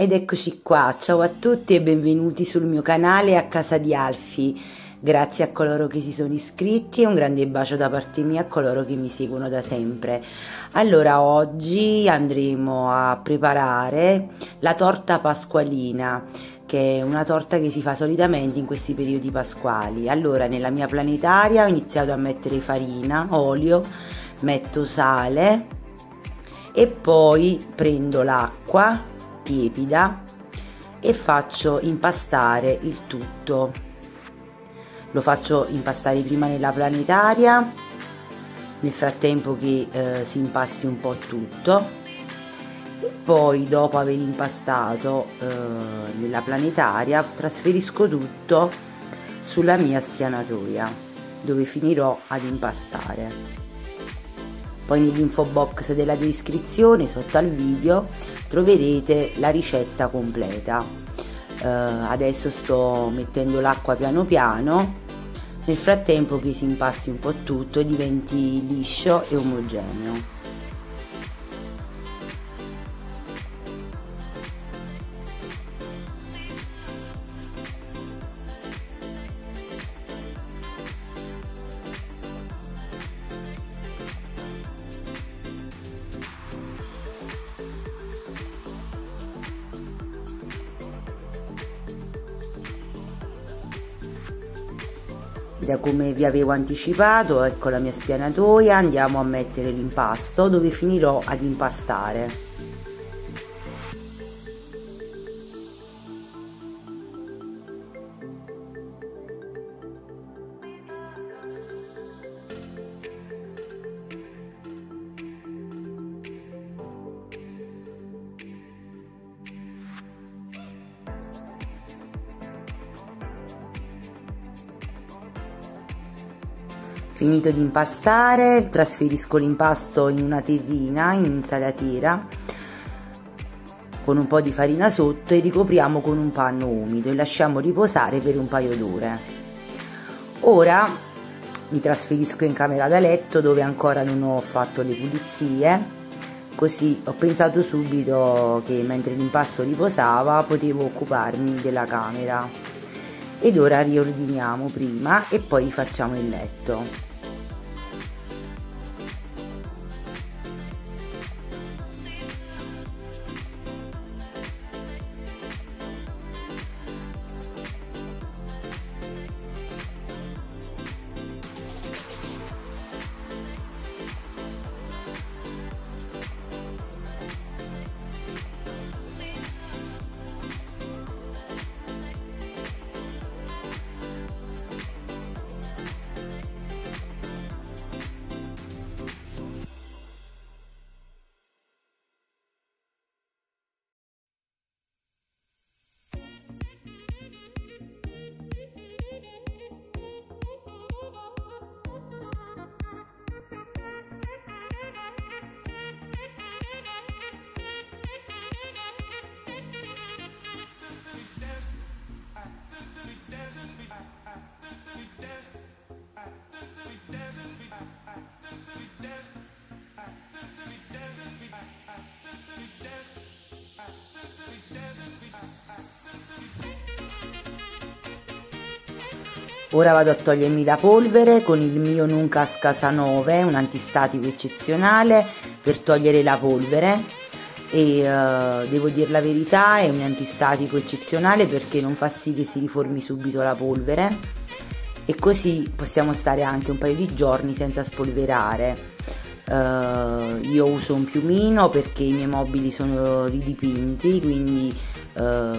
Ed eccoci qua, ciao a tutti e benvenuti sul mio canale a casa di Alfi. Grazie a coloro che si sono iscritti e un grande bacio da parte mia a coloro che mi seguono da sempre. Allora, oggi andremo a preparare la torta pasqualina, che è una torta che si fa solitamente in questi periodi pasquali. Allora, nella mia planetaria ho iniziato a mettere farina, olio, metto sale e poi prendo l'acqua tiepida e faccio impastare il tutto. Lo faccio impastare prima nella planetaria nel frattempo che eh, si impasti un po' tutto e poi dopo aver impastato eh, nella planetaria trasferisco tutto sulla mia spianatoia dove finirò ad impastare poi nell'info box della descrizione sotto al video troverete la ricetta completa. Uh, adesso sto mettendo l'acqua piano piano. Nel frattempo che si impasti un po' tutto e diventi liscio e omogeneo da come vi avevo anticipato ecco la mia spianatoia andiamo a mettere l'impasto dove finirò ad impastare Finito di impastare, trasferisco l'impasto in una terrina, in insalatiera, con un po' di farina sotto e ricopriamo con un panno umido e lasciamo riposare per un paio d'ore. Ora mi trasferisco in camera da letto dove ancora non ho fatto le pulizie, così ho pensato subito che mentre l'impasto riposava potevo occuparmi della camera. Ed ora riordiniamo prima e poi facciamo il letto. Ora vado a togliermi la polvere con il mio Nuncas Casanove, un antistatico eccezionale per togliere la polvere. E uh, devo dire la verità è un antistatico eccezionale perché non fa sì che si riformi subito la polvere. E così possiamo stare anche un paio di giorni senza spolverare uh, io uso un piumino perché i miei mobili sono ridipinti quindi uh,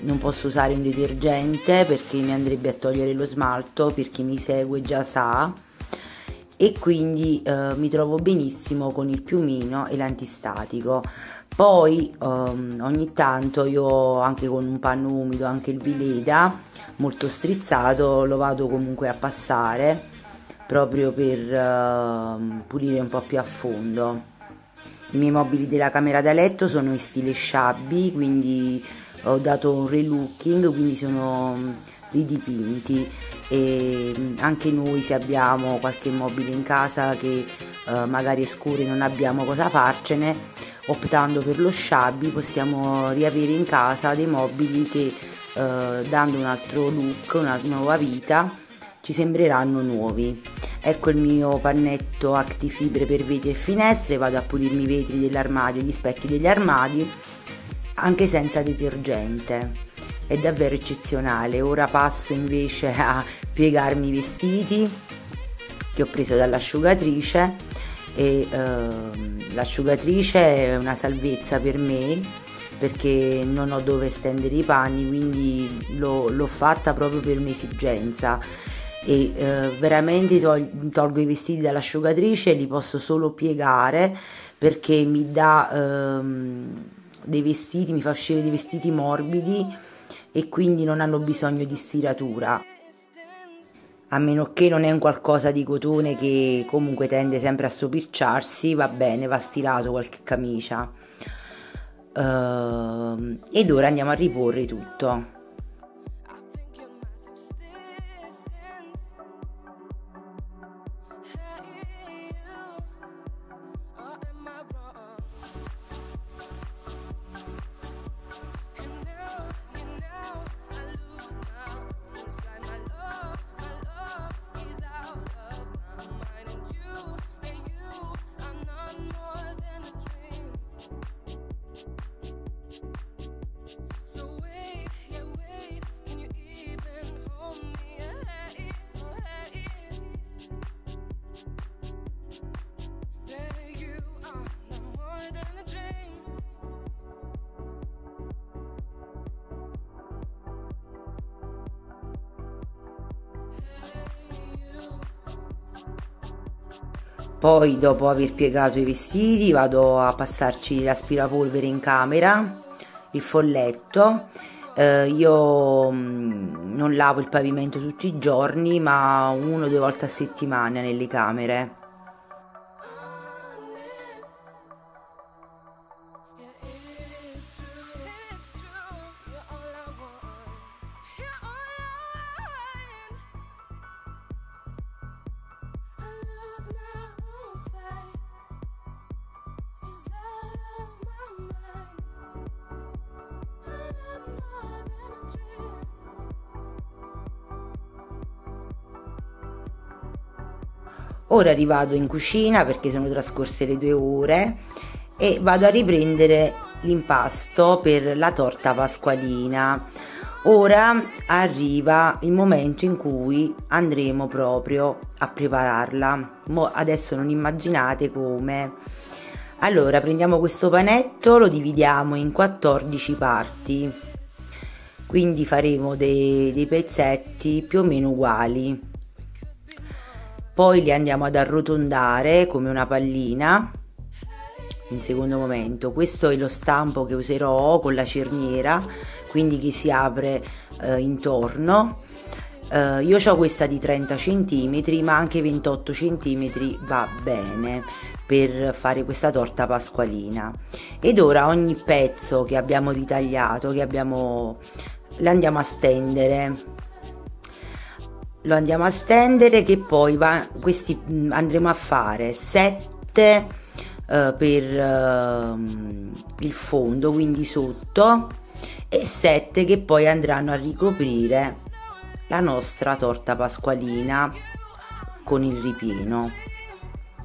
non posso usare un detergente perché mi andrebbe a togliere lo smalto per chi mi segue già sa. E quindi eh, mi trovo benissimo con il piumino e l'antistatico. Poi um, ogni tanto io anche con un panno umido anche il vileda molto strizzato lo vado comunque a passare proprio per uh, pulire un po' più a fondo. I miei mobili della camera da letto sono in stile shabby quindi ho dato un relooking quindi sono ridipinti. E mm, anche noi se abbiamo qualche mobile in casa che eh, magari è scuro e non abbiamo cosa farcene optando per lo shabby possiamo riavere in casa dei mobili che eh, dando un altro look una nuova vita ci sembreranno nuovi. Ecco il mio pannetto actifibre per vetri e finestre vado a pulirmi i vetri dell'armadio gli specchi degli armadi anche senza detergente. È davvero eccezionale. Ora passo invece a piegarmi i vestiti che ho preso dall'asciugatrice e eh, l'asciugatrice è una salvezza per me perché non ho dove stendere i panni quindi l'ho, l'ho fatta proprio per un'esigenza e eh, veramente tol- tolgo i vestiti dall'asciugatrice e li posso solo piegare perché mi dà ehm, dei vestiti, mi fa uscire dei vestiti morbidi e quindi non hanno bisogno di stiratura. A meno che non è un qualcosa di cotone che comunque tende sempre a sopirciarsi va bene, va stirato qualche camicia. Uh, ed ora andiamo a riporre tutto poi dopo aver piegato i vestiti vado a passarci l'aspirapolvere in camera il folletto. Eh, io mm, non lavo il pavimento tutti i giorni ma uno o due volte a settimana nelle camere ora rivado in cucina perché sono trascorse le due ore e vado a riprendere l'impasto per la torta pasqualina. Ora arriva il momento in cui andremo proprio a prepararla. Mo adesso non immaginate come. Allora prendiamo questo panetto lo dividiamo in 14 parti. Quindi faremo dei, dei pezzetti più o meno uguali poi li andiamo ad arrotondare come una pallina. In secondo momento. Questo è lo stampo che userò con la cerniera quindi che si apre eh, intorno. Eh, io ho questa di 30 cm ma anche 28 cm va bene per fare questa torta pasqualina. Ed ora ogni pezzo che abbiamo ritagliato che abbiamo l'andiamo a stendere lo andiamo a stendere che poi va, questi mm, andremo a fare 7 eh, per eh, il fondo quindi sotto e 7 che poi andranno a ricoprire la nostra torta pasqualina con il ripieno.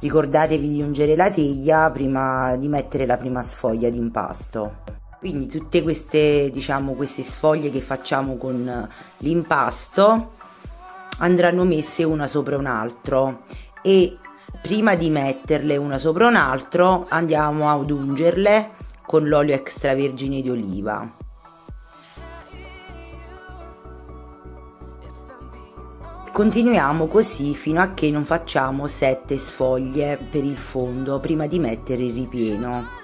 Ricordatevi di ungere la teglia prima di mettere la prima sfoglia di impasto quindi tutte queste diciamo queste sfoglie che facciamo con l'impasto andranno messe una sopra un altro. E prima di metterle una sopra un altro andiamo ad ungerle con l'olio extravergine di oliva. Continuiamo così fino a che non facciamo sette sfoglie per il fondo prima di mettere il ripieno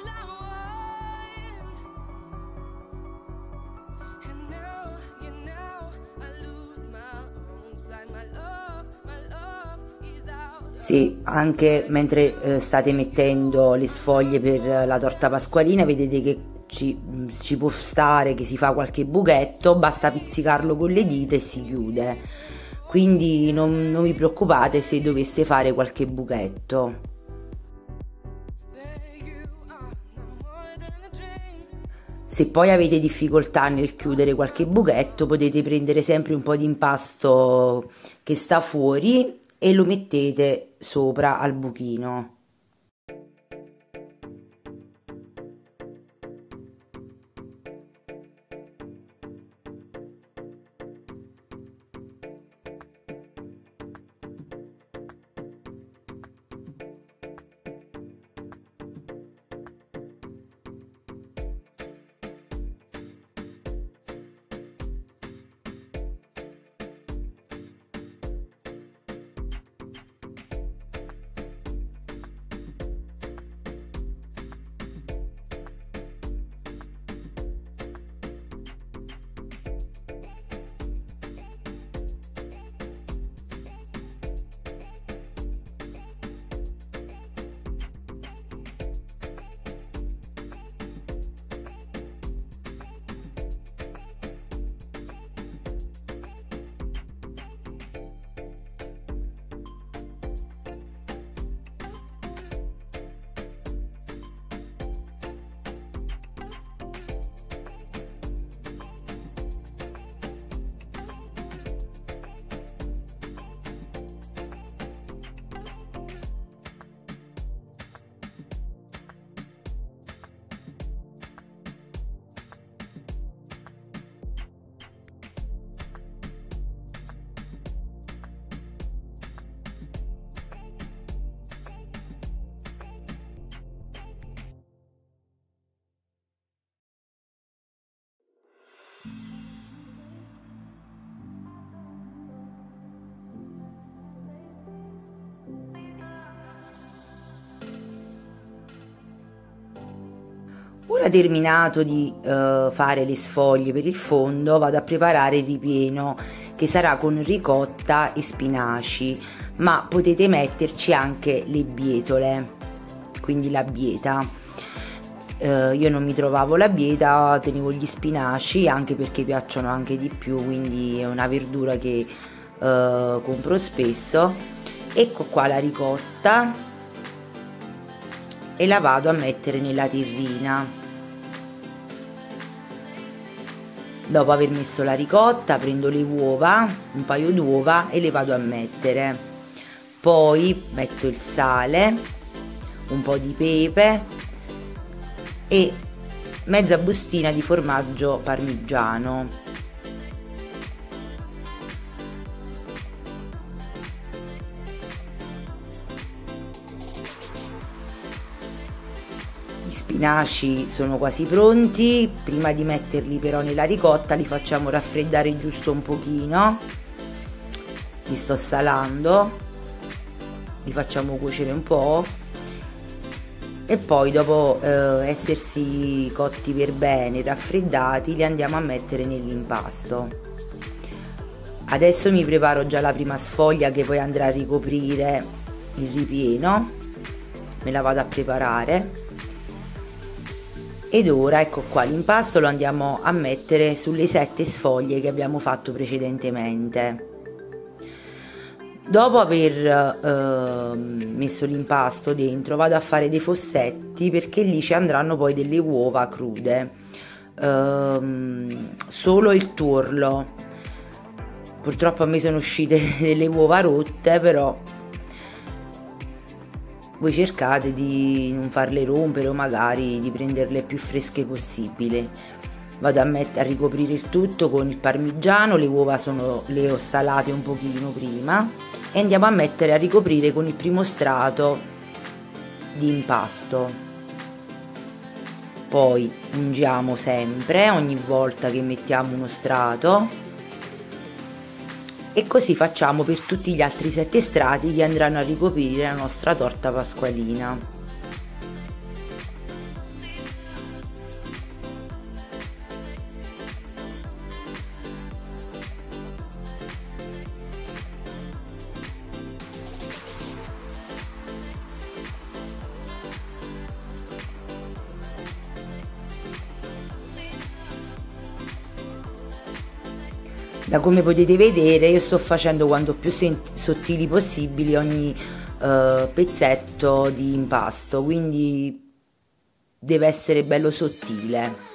Sì, anche mentre eh, state mettendo le sfoglie per la torta pasqualina vedete che ci, ci può stare che si fa qualche buchetto, basta pizzicarlo con le dita e si chiude. Quindi non, non vi preoccupate se dovesse fare qualche buchetto. Se poi avete difficoltà nel chiudere qualche buchetto potete prendere sempre un po' di impasto che sta fuori e lo mettete sopra al buchino. Ora terminato di uh, fare le sfoglie per il fondo vado a preparare il ripieno che sarà con ricotta e spinaci ma potete metterci anche le bietole quindi la bieta. Uh, io non mi trovavo la bieta tenevo gli spinaci anche perché piacciono anche di più quindi è una verdura che uh, compro spesso. Ecco qua la ricotta e la vado a mettere nella terrina dopo aver messo la ricotta prendo le uova un paio d'uova e le vado a mettere. Poi metto il sale un po' di pepe e mezza bustina di formaggio parmigiano spinaci sono quasi pronti prima di metterli però nella ricotta li facciamo raffreddare giusto un pochino. Li sto salando li facciamo cuocere un po' e poi dopo eh, essersi cotti per bene raffreddati li andiamo a mettere nell'impasto. Adesso mi preparo già la prima sfoglia che poi andrà a ricoprire il ripieno. Me la vado a preparare ed ora ecco qua l'impasto lo andiamo a mettere sulle sette sfoglie che abbiamo fatto precedentemente. Dopo aver eh, messo l'impasto dentro vado a fare dei fossetti perché lì ci andranno poi delle uova crude. Eh, solo il tuorlo purtroppo a me sono uscite delle uova rotte però voi cercate di non farle rompere o magari di prenderle più fresche possibile. Vado a, mettere, a ricoprire il tutto con il parmigiano le uova sono, le ho salate un pochino prima e andiamo a mettere a ricoprire con il primo strato di impasto. Poi ungiamo sempre ogni volta che mettiamo uno strato e così facciamo per tutti gli altri sette strati che andranno a ricoprire la nostra torta pasqualina. Da come potete vedere io sto facendo quanto più sottili possibili ogni uh, pezzetto di impasto quindi deve essere bello sottile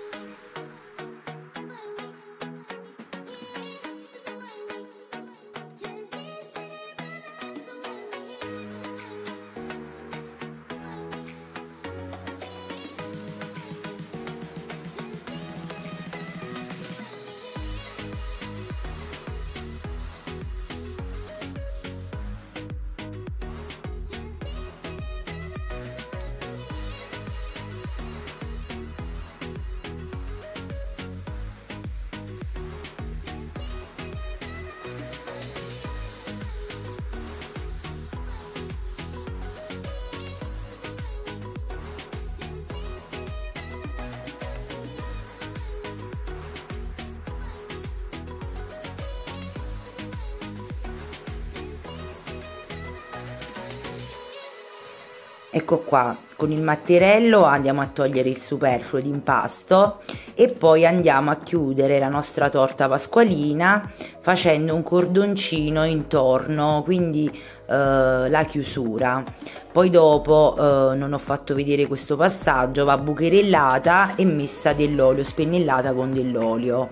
ecco qua con il matterello andiamo a togliere il superfluo di impasto e poi andiamo a chiudere la nostra torta pasqualina facendo un cordoncino intorno quindi eh, la chiusura. Poi dopo eh, non ho fatto vedere questo passaggio va bucherellata e messa dell'olio spennellata con dell'olio.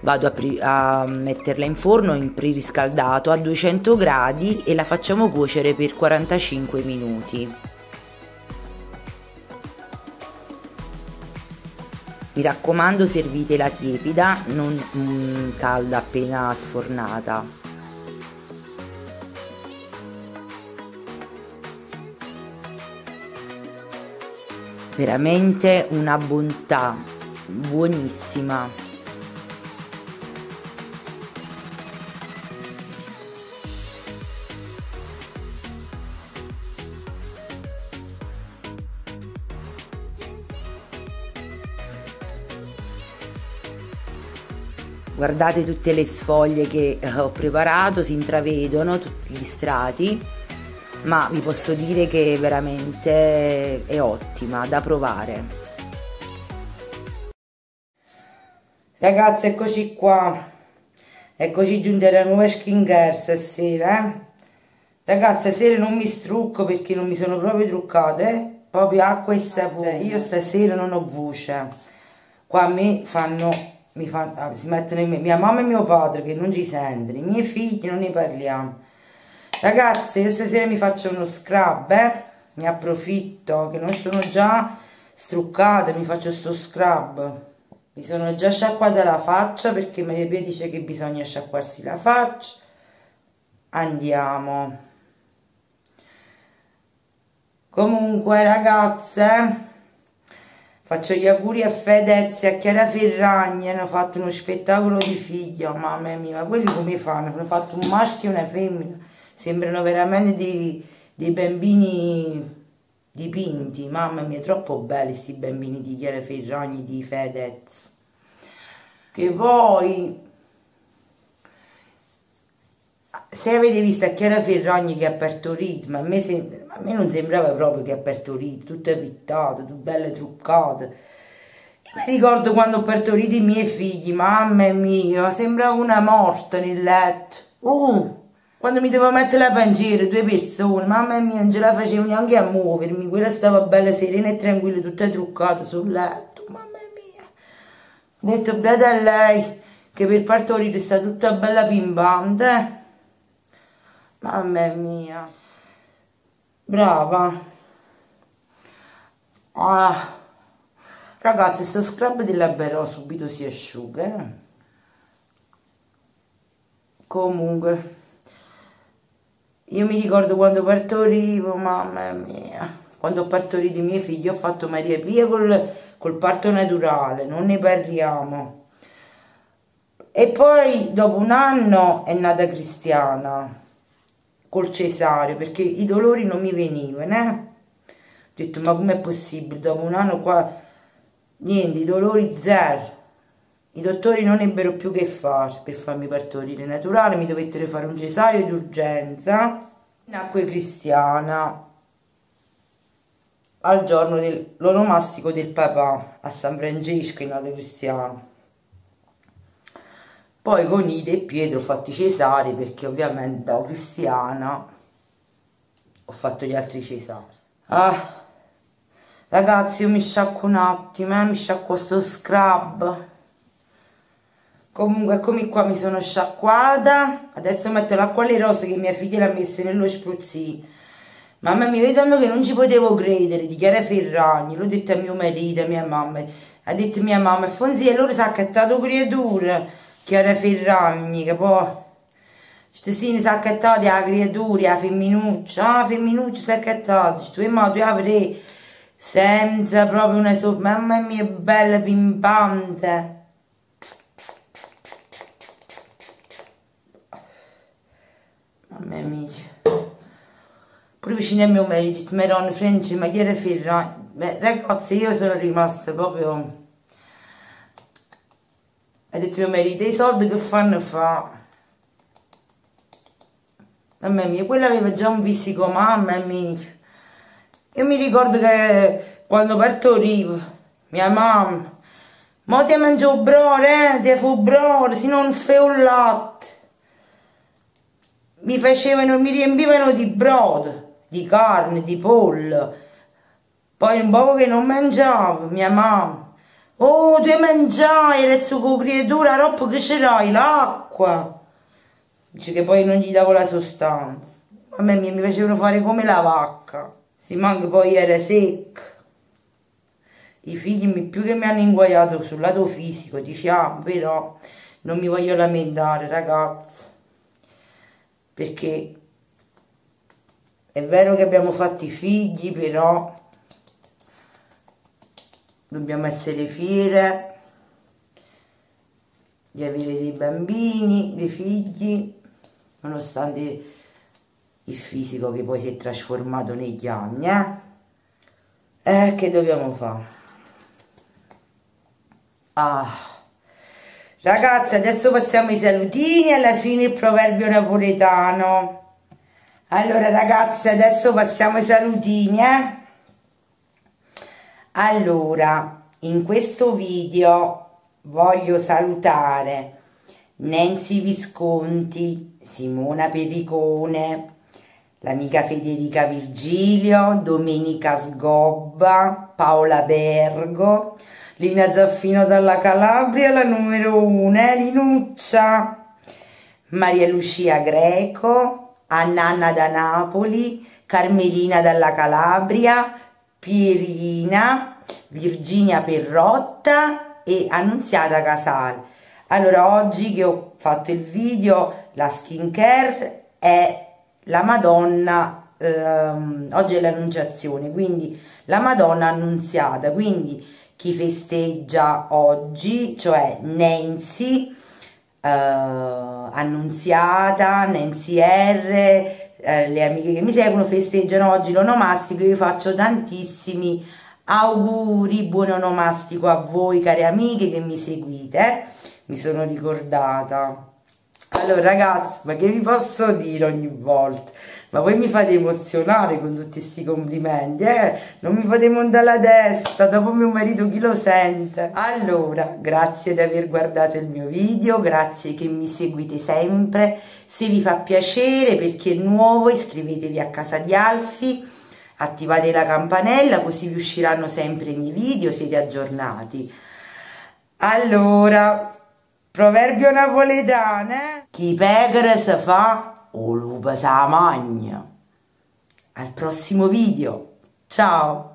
Vado a, a, metterla in forno in preriscaldato a 200 gradi e la facciamo cuocere per 45 minuti Mi raccomando servitela tiepida, non mm, calda appena sfornata. Veramente una bontà, buonissima. Guardate tutte le sfoglie che eh, ho preparato si intravedono tutti gli strati ma vi posso dire che veramente è ottima da provare. Ragazzi eccoci qua. Eccoci giunti alla nuova skincare stasera eh? ragazzi stasera non mi strucco perché non mi sono proprio truccate eh? proprio acqua e sapone io stasera non ho voce. Qua a me fanno mi fa, ah, si mettono in me, mia mamma e mio padre che non ci sentono, i miei figli non ne parliamo. Ragazzi, io stasera mi faccio uno scrub, eh? mi approfitto che non sono già struccata, mi faccio sto scrub. Mi sono già sciacquata la faccia perché Maria Pia dice che bisogna sciacquarsi la faccia. Andiamo. Comunque ragazze Faccio gli auguri a Fedez e a Chiara Ferragni, hanno fatto uno spettacolo di figlio, mamma mia, ma quelli come fanno? Hanno fatto un maschio e una femmina, sembrano veramente dei, dei bambini dipinti, mamma mia, troppo belli questi bambini di Chiara Ferragni, di Fedez. Che poi se avete visto a Chiara Ferragni che ha partorito, a me, sem- a me non sembrava proprio che ha partorito, tutte pittate, tutte belle truccate. Io mi ricordo quando ho partorito i miei figli, mamma mia, sembrava una morta nel letto. Uh, quando mi dovevo mettere la panciera, due persone, mamma mia, non ce la facevo neanche a muovermi, quella stava bella serena e tranquilla, tutta truccata sul letto, mamma mia. Ho detto, beata a lei, che per partorire sta tutta bella pimpante, eh. Mamma mia. Brava. Ah. Ragazzi, sto scrub della Berro subito si asciuga. Eh? Comunque. Io mi ricordo quando partorivo, mamma mia. Quando ho partorito i miei figli ho fatto Maria Pia col, col parto naturale, non ne parliamo. E poi dopo un anno è nata Cristiana col cesareo perché i dolori non mi venivano eh? ho detto ma com'è possibile? Dopo un anno qua niente i dolori zero. I dottori non ebbero più che fare per farmi partorire. Naturale mi dovettero fare un cesareo di urgenza nacque cristiana al giorno dell'onomastico del papà a San Francesco in cristiano poi con Ida e Pietro ho fatto i cesari perché ovviamente da cristiana ho fatto gli altri cesari. Ah ragazzi io mi sciacquo un attimo eh, mi sciacquo sto scrub. Comunque eccomi qua mi sono sciacquata. Adesso metto l'acqua alle rose che mia figlia l'ha messa nello spruzzino mamma mia vedo che non ci potevo credere di Chiara Ferragni. L'ho detto a mio marito a mia mamma. Ha detto mia mamma Fonzi e loro si è accattato creatura Chiara Ferragni poi Stesini si è accattato la creatura la femminuccia ah femminuccia si è accattato tu e ma tu avrei senza proprio una so mamma mia bella pimpante. Mamma mia. Pure vicino a mio marito mi erano frente ma chi era ferra Beh, ragazzi io sono rimasta proprio ha detto mio marito i soldi che fanno fa mamma mia quella aveva già un fisico mamma mia io mi ricordo che quando partorivo mia mamma Mo ti mangio brore, eh, ti fu brore, se non fai un latte mi facevano, mi riempivano di brodo, di carne, di pollo. Poi un poco che non mangiavo, mia mamma. Oh, tu mangiai, le con creatura, roba che c'erai, l'acqua. Dice che poi non gli davo la sostanza. A me mi facevano fare come la vacca. Si manca poi era secco. I figli più che mi hanno inguaiato sul lato fisico, diciamo, però non mi voglio lamentare, ragazzi perché è vero che abbiamo fatto i figli però dobbiamo essere fiere di avere dei bambini, dei figli nonostante il fisico che poi si è trasformato negli anni eh, eh che dobbiamo fare ah Ragazzi, adesso passiamo ai salutini e alla fine il proverbio napoletano. Allora ragazzi, adesso passiamo ai salutini, eh? Allora, in questo video voglio salutare Nancy Visconti, Simona Pericone, l'amica Federica Virgilio, Domenica Sgobba, Paola Bergo, Lina Zaffino dalla Calabria, la numero 1, Linuccia, Maria Lucia Greco, Annanna da Napoli, Carmelina dalla Calabria, Pierina, Virginia Perrotta e Annunziata Casale. Allora, oggi che ho fatto il video, la skincare è la Madonna, ehm, oggi è l'annunciazione, quindi la Madonna annunziata, quindi chi festeggia oggi, cioè Nancy, eh, Annunziata, Nancy R, eh, le amiche che mi seguono festeggiano oggi l'onomastico, io vi faccio tantissimi auguri, buon onomastico a voi cari amiche che mi seguite, mi sono ricordata. Allora ragazzi, ma che vi posso dire ogni volta? ma voi mi fate emozionare con tutti questi complimenti, eh? Non mi fate montare la testa, dopo mio marito chi lo sente? Allora, grazie di aver guardato il mio video, grazie che mi seguite sempre, se vi fa piacere perché è nuovo iscrivetevi a Casa di Alfi, attivate la campanella così vi usciranno sempre i miei video, siete aggiornati. Allora, proverbio napoletano, eh? Chi pecora si fa o lupa sa magna. Al prossimo video. Ciao!